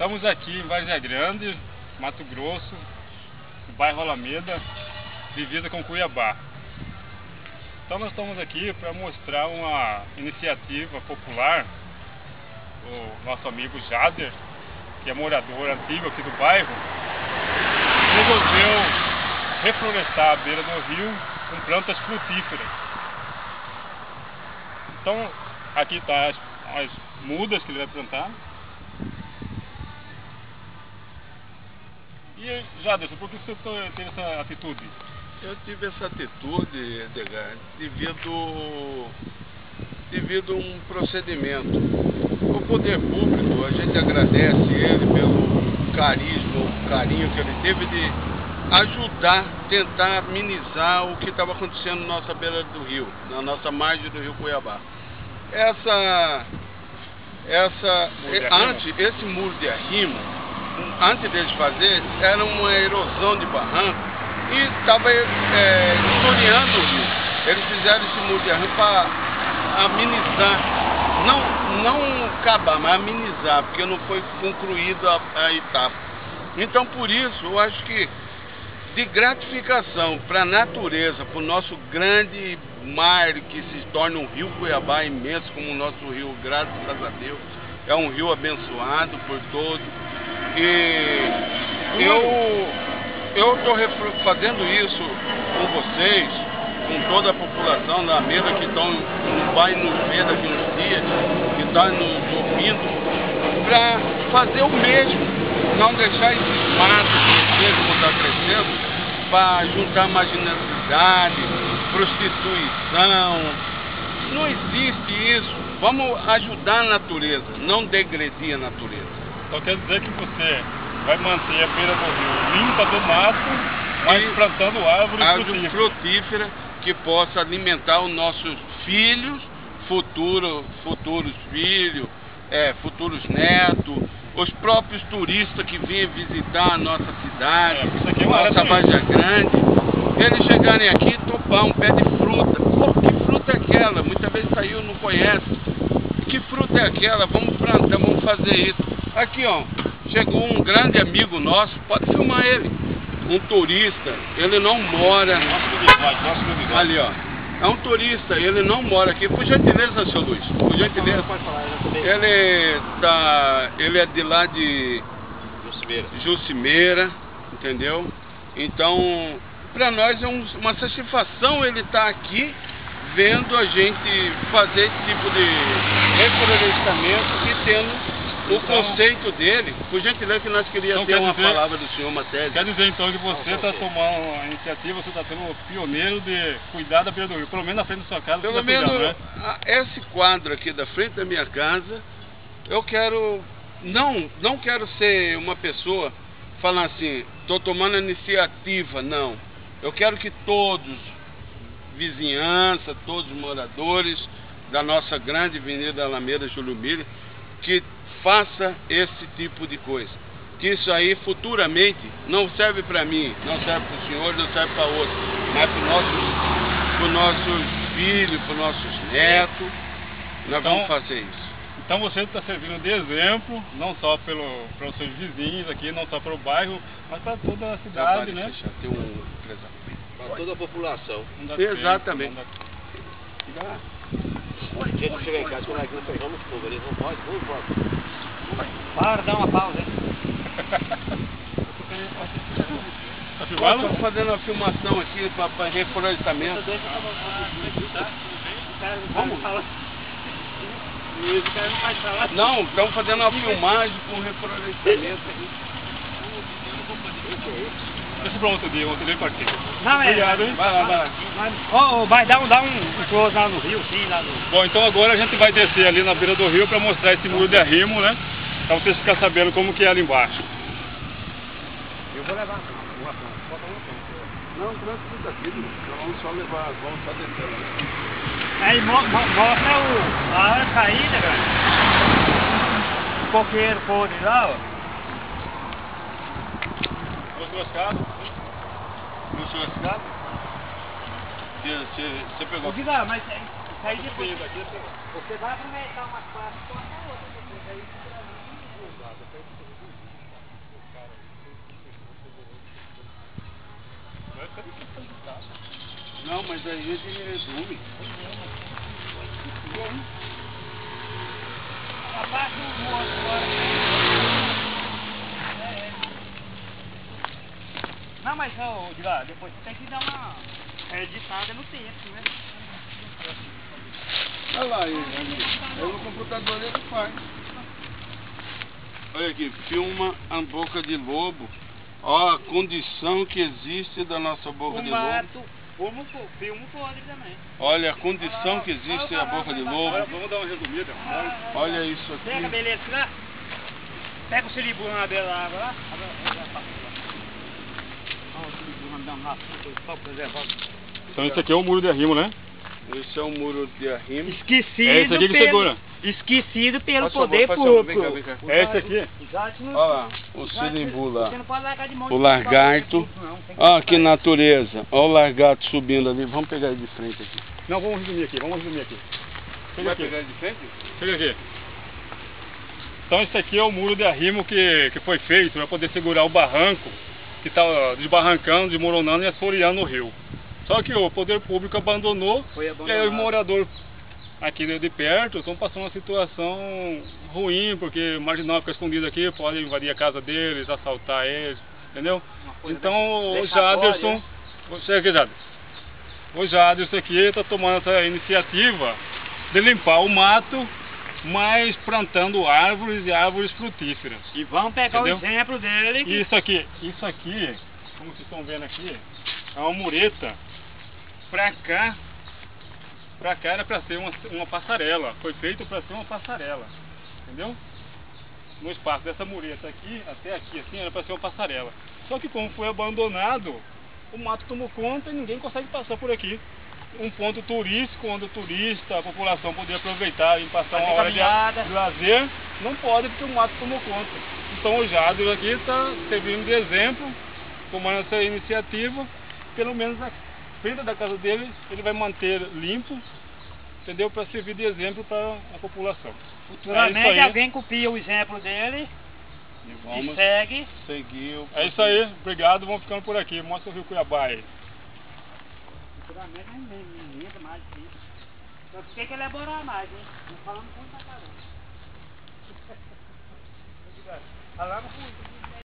Estamos aqui em Várzea Grande, Mato Grosso, no bairro Alameda, divisa com Cuiabá. Então nós estamos aqui para mostrar uma iniciativa popular, o nosso amigo Jader, que é morador antigo aqui do bairro, resolveu reflorestar a beira do rio com plantas frutíferas. Então aqui estão tá as, as mudas que ele vai plantar. E Jaderson, por que você teve essa atitude? Eu tive essa atitude, Edgar, devido, devido a um procedimento. O poder público, a gente agradece ele pelo carisma, o carinho que ele teve de ajudar, tentar amenizar o que estava acontecendo na nossa beira do rio, na nossa margem do rio Cuiabá. Essa, essa, antes, esse muro de arrimo, antes deles fazer, era uma erosão de barranco e estava é, historiando o rio. Eles fizeram esse muro de para amenizar, não, não acabar, mas amenizar, porque não foi concluída a etapa. Então, por isso, eu acho que de gratificação para a natureza, para o nosso grande mar que se torna um rio Cuiabá imenso como o nosso rio, graças a Deus, é um rio abençoado por todos e eu eu estou fazendo isso com vocês, com toda a população da mesa que estão, vai nos ver daqui uns dias, que está nos ouvindo, para fazer o mesmo, não deixar esses matos crescer como está crescendo, para juntar marginalidade, prostituição. Não existe isso. Vamos ajudar a natureza, não degredir a natureza. Então quer dizer que você vai manter a beira do rio limpa do mato, mas e plantando árvore frutífera. frutífera que possa alimentar os nossos filhos, futuro, futuros filhos, é, futuros netos, os próprios turistas que vêm visitar a nossa cidade, é, é nossa Baja Grande, eles chegarem aqui e topar um pé de fruta. Pô, que fruta é aquela? Muitas vezes saiu não conhece. Que fruta é aquela? Vamos plantar, vamos fazer isso. Aqui, ó, chegou um grande amigo nosso, pode filmar ele. Um turista, ele não mora. Ali, ó. É um turista, ele não mora aqui. Por gentileza, seu Luiz. Por gentileza. Ele tá. Ele é de lá de. Jucimeira. Jucimeira, entendeu? Então, para nós é um, uma satisfação ele estar tá aqui vendo a gente fazer esse tipo de reflorestamento e tendo o conceito dele, por gentileza que nós queríamos então, ter uma dizer, palavra do senhor Matéria. Quer dizer então que você está tomando uma iniciativa, você está sendo pioneiro de cuidar da beira do rio, pelo menos na frente da sua casa. Pelo menos cuidar, né? esse quadro aqui da frente da minha casa, eu quero, não, não quero ser uma pessoa falar assim, estou tomando iniciativa, não. Eu quero que todos, vizinhança, todos os moradores da nossa grande Avenida Alameda Júlio Miller, que faça esse tipo de coisa. Que isso aí futuramente não serve para mim, não serve para o senhor, não serve para outro, mas para os nossos, nossos filhos, para os nossos netos. Nós então, vamos fazer isso. Então você está servindo de exemplo, não só pelo, para os seus vizinhos aqui, não só para o bairro, mas para toda a cidade, né? Tem um Para toda a população. Exatamente. A gente chega em casa quando aqui no feijão muito fogo, eles não podem, vamos embora. Para, dá uma pausa. Tá filmando? Estou fazendo uma filmação aqui para reflorestamento. Vamos? Não, estamos fazendo uma filmagem com reflorestamento aqui. Deixa pra outro dia, outro dia partiu. Não, é. Obrigado, hein? Vai lá, vai lá. Oh, vai dar um, dar um close lá no rio, sim, lá no... Bom, então agora a gente vai descer ali na beira do rio pra mostrar esse muro de arrimo, né? Pra vocês ficarem sabendo como que é ali embaixo. Eu vou levar uma planta. Não, tranquilo daqui, então vamos só levar, vamos só descer lá. Aí mo mo mostra o, a saída, cara. O coqueiro podre lá, ó duas casas. Viu Puxou esse cabo? Você, você pegou. Ô, Guilherme, mas aí depois. Você vai aproveitar uma classe com a outra depois. Aí você vai você não, mas aí é a gente resume. Abaixa o moço agora. Não, mas, ô, de lá, depois você tem que dar uma editada no texto, né? Olha lá ele, ali. É no computador ele faz. Olha aqui, filma a boca de lobo. Ó, a condição que existe da nossa boca O de lobo. mato, filmo, po- filmo pode também. Olha a condição que existe da boca de lobo. Agora vamos dar uma resumida. Olha isso Pega a aqui. beleza lá. Pega o siribu na beira da água lá. Olha o siribu andando lá, só preservar. Então isso aqui é o muro de arrimo, né? Esse é o muro de arrimo. Esquecido É esse aqui que pelo, segura. Esquecido pelo poder público. vem cá, vem cá. É esse aqui. Olha lá, o sirimbu lá. Você não pode largar de mão O lagarto. que Olha que cortar. natureza. Olha o lagarto subindo ali. Vamos pegar ele de frente aqui. Não, vamos resumir aqui, vamos resumir aqui. Chega aqui. ele de frente? Chega aqui. Então esse aqui é o muro de arrimo que, que foi feito para poder segurar o barranco que está desbarrancando, desmoronando e asforiando o rio. Só que o poder público abandonou Foi e aí os moradores aqui de, perto estão passando uma situação ruim, porque marginal fica escondido aqui, pode invadir a casa deles, assaltar eles, entendeu? Então o Jaderson, aqui, Jaderson. O Jaderson aqui está tomando essa iniciativa de limpar o mato, mas plantando árvores e árvores frutíferas. E vamos pegar Entendeu? o exemplo dele. que- Isso aqui, isso aqui, como vocês estão vendo aqui, é uma mureta. Pra cá, pra cá era pra ser uma, uma passarela. Foi feito pra ser uma passarela. Entendeu? No espaço dessa mureta aqui, até aqui, assim, era pra ser uma passarela. Só que como foi abandonado, o mato tomou conta e ninguém consegue passar por aqui. Um ponto turístico, onde o turista, a população poderia aproveitar e passar Fazer uma hora de, caminhada. de lazer, não pode porque o mato tomou conta. Então o Jader aqui está servindo de exemplo, tomando essa iniciativa, pelo menos na frente da casa dele, ele vai manter limpo, entendeu? Para servir de exemplo para a população. É Futuramente aí. alguém copia o exemplo dele E e vamos segue. seguir o É isso aí, obrigado, vamos ficando por aqui. Mostra o Rio Cuiabá aí. Futuramente nem entra mais que que elaborar mais, hein? Não falamos muito pra caramba. Falamos muito.